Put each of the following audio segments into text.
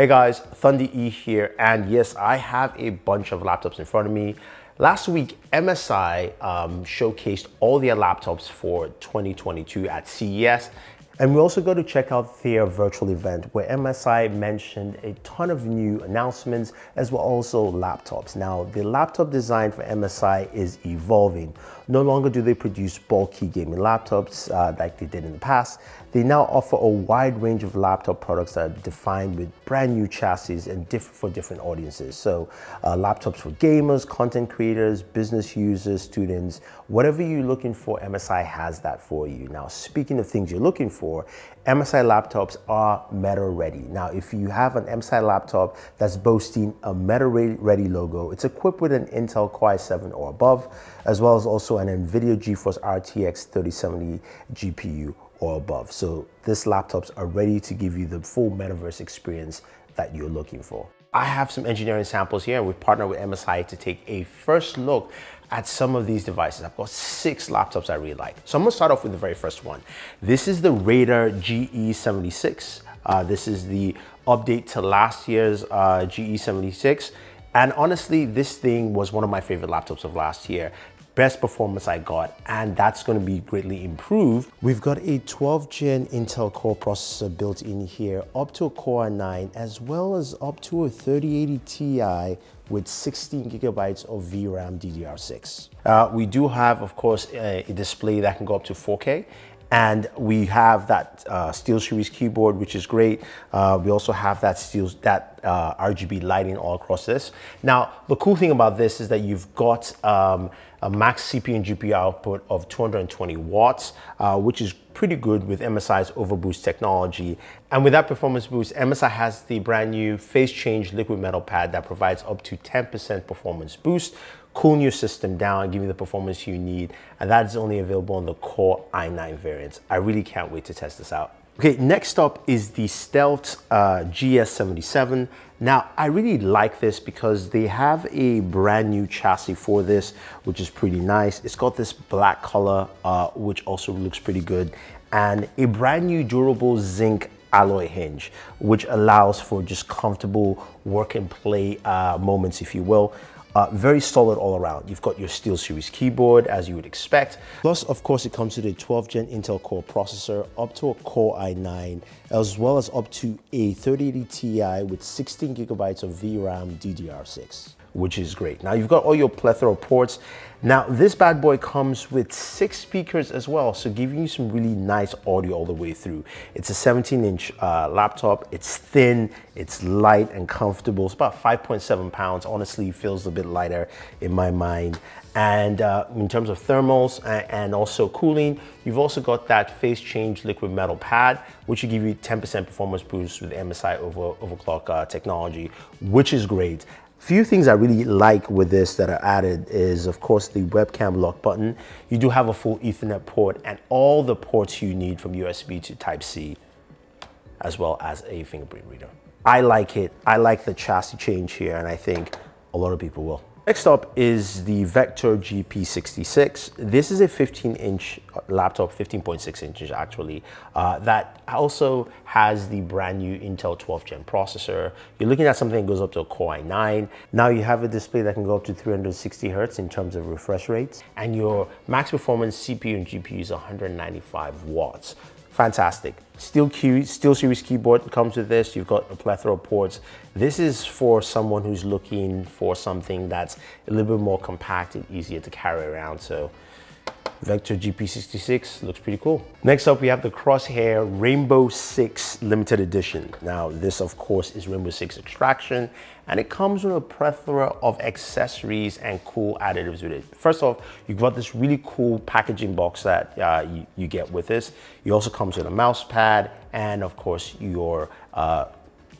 Hey guys, Thunder E here, and yes, I have a bunch of laptops in front of me. Last week, MSI um, showcased all their laptops for 2022 at CES, and we also go to check out their virtual event where MSI mentioned a ton of new announcements as well also laptops. Now, the laptop design for MSI is evolving. No longer do they produce bulky gaming laptops uh, like they did in the past. They now offer a wide range of laptop products that are defined with brand new chassis and different for different audiences. So uh, laptops for gamers, content creators, business users, students, whatever you're looking for, MSI has that for you. Now, speaking of things you're looking for, MSI laptops are Meta ready. Now, if you have an MSI laptop that's boasting a Meta ready logo, it's equipped with an Intel Core i7 or above, as well as also an NVIDIA GeForce RTX 3070 GPU or above. So these laptops are ready to give you the full metaverse experience that you're looking for. I have some engineering samples here and we've partnered with MSI to take a first look at some of these devices. I've got six laptops I really like. So I'm gonna start off with the very first one. This is the Raider GE76. Uh, this is the update to last year's uh, GE76. And honestly, this thing was one of my favorite laptops of last year best performance I got, and that's gonna be greatly improved. We've got a 12 gen Intel Core processor built in here, up to a Core i9, as well as up to a 3080 Ti with 16 gigabytes of VRAM DDR6. Uh, we do have, of course, a, a display that can go up to 4K, and we have that uh, SteelSeries keyboard, which is great. Uh, we also have that steel, that uh, RGB lighting all across this. Now, the cool thing about this is that you've got um, a max CPU and GPU output of 220 watts, uh, which is pretty good with MSI's overboost technology. And with that performance boost, MSI has the brand new phase change liquid metal pad that provides up to 10% performance boost, cooling your system down and giving you the performance you need. And that is only available on the Core i9 variants. I really can't wait to test this out. Okay, next up is the Stealth uh, GS77. Now, I really like this because they have a brand new chassis for this, which is pretty nice. It's got this black color, uh, which also looks pretty good, and a brand new durable zinc alloy hinge, which allows for just comfortable work and play uh, moments, if you will. Uh, very solid all around. You've got your SteelSeries keyboard as you would expect. Plus, of course, it comes with a 12 gen Intel Core processor, up to a Core i9, as well as up to a 3080 Ti with 16 gigabytes of VRAM DDR6 which is great. Now you've got all your plethora of ports. Now this bad boy comes with six speakers as well, so giving you some really nice audio all the way through. It's a 17 inch uh, laptop, it's thin, it's light and comfortable. It's about 5.7 pounds, honestly feels a bit lighter in my mind. And uh, in terms of thermals and also cooling, you've also got that phase change liquid metal pad, which will give you 10% performance boost with MSI over, overclock uh, technology, which is great. Few things I really like with this that are added is of course the webcam lock button. You do have a full ethernet port and all the ports you need from USB to type C as well as a fingerprint reader. I like it. I like the chassis change here and I think a lot of people will. Next up is the Vector GP66. This is a 15 inch laptop, 15.6 inches actually, uh, that also has the brand new Intel 12 gen processor. You're looking at something that goes up to a Core i9. Now you have a display that can go up to 360 Hertz in terms of refresh rates, and your max performance CPU and GPU is 195 watts fantastic. Steel, key, SteelSeries keyboard comes with this. You've got a plethora of ports. This is for someone who's looking for something that's a little bit more compact and easier to carry around. So Vector GP66 looks pretty cool. Next up, we have the Crosshair Rainbow 6 limited edition. Now, this of course is Rainbow 6 extraction, and it comes with a plethora of accessories and cool additives with it. First off, you've got this really cool packaging box that uh, you, you, get with this. It also comes with a mouse pad and of course your uh,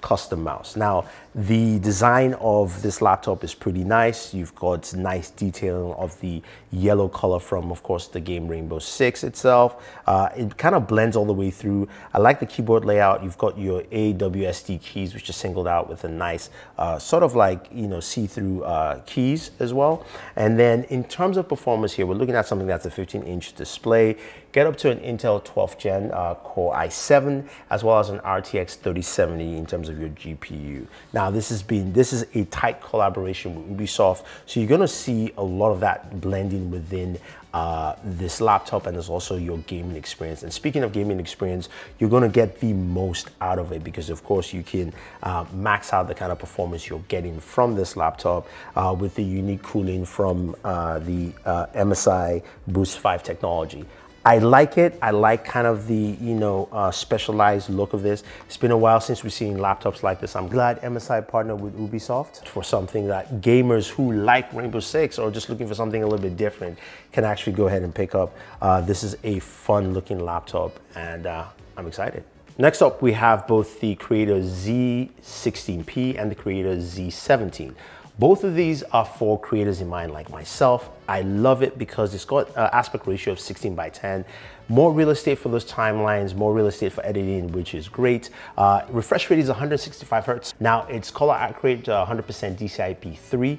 custom mouse. Now, the design of this laptop is pretty nice. You've got nice detailing of the yellow color from, of course, the game Rainbow Six itself. Uh, it kind of blends all the way through. I like the keyboard layout. You've got your AWSD keys, which are singled out with a nice uh, sort of like, you know, see-through uh, keys as well. And then in terms of performance here, we're looking at something that's a 15 inch display. Get up to an Intel 12th Gen uh, Core i7, as well as an RTX 3070 in terms of your GPU. Now, this has been, this is a tight collaboration with Ubisoft, so you're gonna see a lot of that blending within uh, this laptop and there's also your gaming experience. And speaking of gaming experience, you're gonna get the most out of it because of course you can uh, max out the kind of performance you're getting from this laptop uh, with the unique cooling from uh, the uh, MSI Boost 5 technology. I like it. I like kind of the, you know, uh, specialized look of this. It's been a while since we've seen laptops like this. I'm glad MSI partnered with Ubisoft for something that gamers who like Rainbow Six or just looking for something a little bit different can actually go ahead and pick up. Uh, this is a fun looking laptop and uh, I'm excited. Next up, we have both the Creator Z16P and the Creator Z17. Both of these are for creators in mind like myself. I love it because it's got an aspect ratio of 16 by 10, more real estate for those timelines, more real estate for editing, which is great. Uh, refresh rate is 165 hertz. Now it's color accurate, 100% uh, DCI-P3,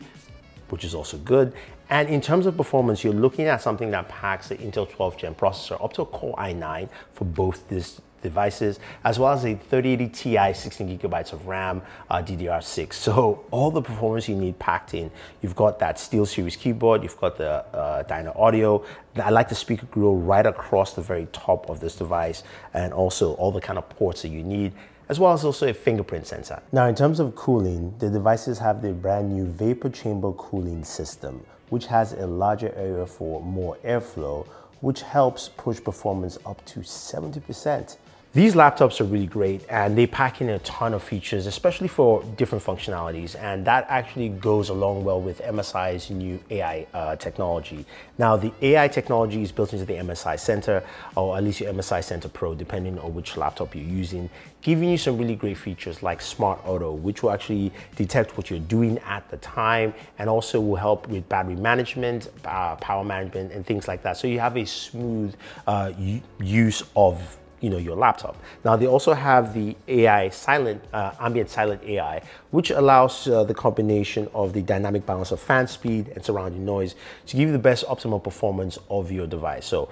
which is also good. And in terms of performance, you're looking at something that packs the Intel 12th gen processor up to a Core i9 for both this devices, as well as a 3080 Ti 16 gigabytes of RAM, uh, DDR6. So all the performance you need packed in. You've got that SteelSeries keyboard, you've got the uh, Dynaudio. I like the speaker grill right across the very top of this device, and also all the kind of ports that you need as well as also a fingerprint sensor. Now in terms of cooling, the devices have the brand new vapor chamber cooling system, which has a larger area for more airflow, which helps push performance up to 70%. These laptops are really great and they pack in a ton of features, especially for different functionalities. And that actually goes along well with MSI's new AI uh, technology. Now, the AI technology is built into the MSI Center, or at least your MSI Center Pro, depending on which laptop you're using, giving you some really great features like Smart Auto, which will actually detect what you're doing at the time and also will help with battery management, uh, power management, and things like that. So you have a smooth uh, use of you know, your laptop. Now they also have the AI silent, uh, ambient silent AI, which allows uh, the combination of the dynamic balance of fan speed and surrounding noise to give you the best optimal performance of your device. So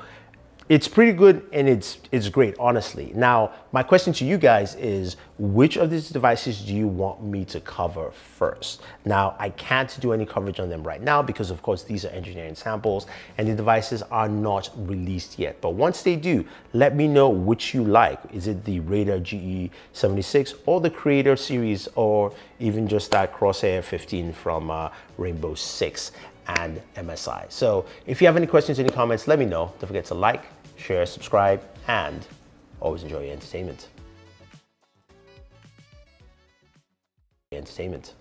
it's pretty good and it's it's great honestly now my question to you guys is which of these devices do you want me to cover first now i can't do any coverage on them right now because of course these are engineering samples and the devices are not released yet but once they do let me know which you like is it the Raider ge 76 or the creator series or even just that crosshair 15 from uh, rainbow six and MSI. So if you have any questions, any comments, let me know. Don't forget to like, share, subscribe, and always enjoy your entertainment. Entertainment.